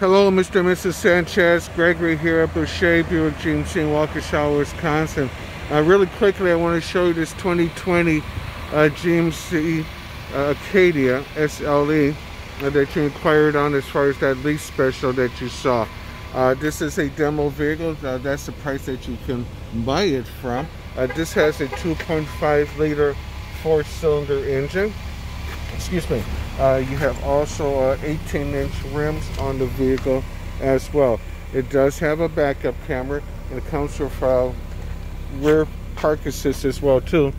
Hello, Mr. and Mrs. Sanchez. Gregory here at Boucher Buick GMC in Waukesha, Wisconsin. Uh, really quickly, I want to show you this 2020 uh, GMC uh, Acadia SLE uh, that you inquired on as far as that lease special that you saw. Uh, this is a demo vehicle. Uh, that's the price that you can buy it from. this has a 2.5 liter four-cylinder engine. Excuse me. Uh, you have also uh, 18 inch rims on the vehicle as well. It does have a backup camera and it comes with uh, rear park assist as well too,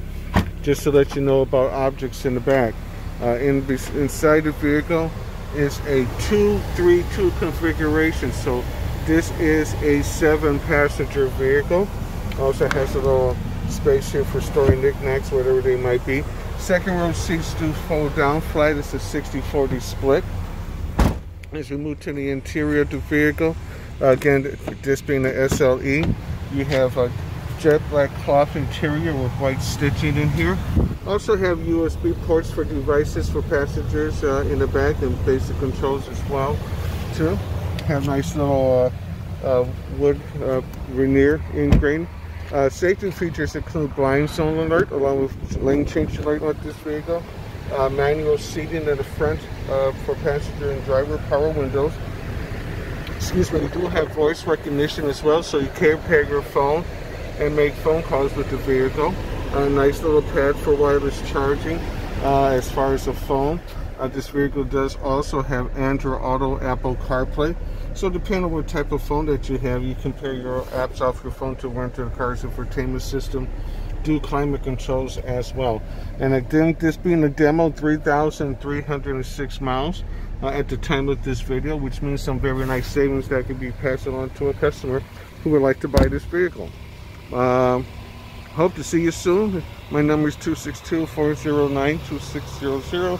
just to let you know about objects in the back. Uh, in inside the vehicle is a 232 configuration, so this is a seven passenger vehicle. Also has a little space here for storing knickknacks, whatever they might be. Second row seats do fold down flat. It's a 60-40 split. As we move to the interior of the vehicle, again, this being the SLE, you have a jet black cloth interior with white stitching in here. Also have USB ports for devices for passengers uh, in the back and basic controls as well, too. Have nice little uh, uh wood uh, veneer ingrained uh, safety features include blind zone alert along with lane change alert with this vehicle, uh, manual seating in the front uh, for passenger and driver, power windows. Excuse me, you do have voice recognition as well, so you can pair your phone and make phone calls with the vehicle. A nice little pad for wireless charging uh, as far as the phone. Uh, this vehicle does also have Android Auto, Apple CarPlay. So depending on what type of phone that you have, you can pair your apps off your phone to run to the car's infotainment system, do climate controls as well. And again, this being a demo, 3,306 miles uh, at the time of this video, which means some very nice savings that could be passed on to a customer who would like to buy this vehicle. Um, hope to see you soon. My number is 262-409-2600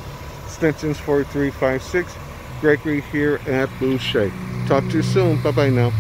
extensions 4356. Gregory here at Boucher. Talk to you soon. Bye-bye now.